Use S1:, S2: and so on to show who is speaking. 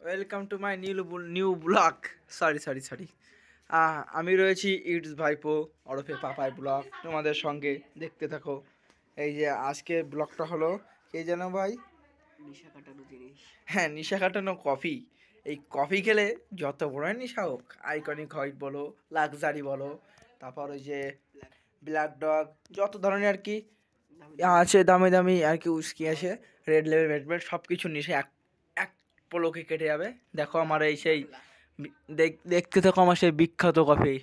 S1: Welcome to my new new blog sorry sorry sorry আমি রয়েছি it's ভাইপো ওরফে পাপাই ব্লগ তোমাদের সঙ্গে দেখতে থাকো। এই যে আজকে ব্লগটা হলো কে যেন ভাই?
S2: নেশা কাটানো জিনিস।
S1: হ্যাঁ নিশা কাটানো কফি এই কফি খেলে যত বড় নেশা হোক আইকনিক হোয়াইট বলো লাক্সারি বলো তারপর ওই যে ব্ল্যাক ডগ যত ধরনের আর কি আছে দামি দামি আর কি উস্কি আছে রেড লেভেল রেড বেল্ট সব কিছু নিশে এক পলকে কেটে যাবে। দেখো আমার এই সেই দেখতে থাকো আমার সেই বিখ্যাত কফি।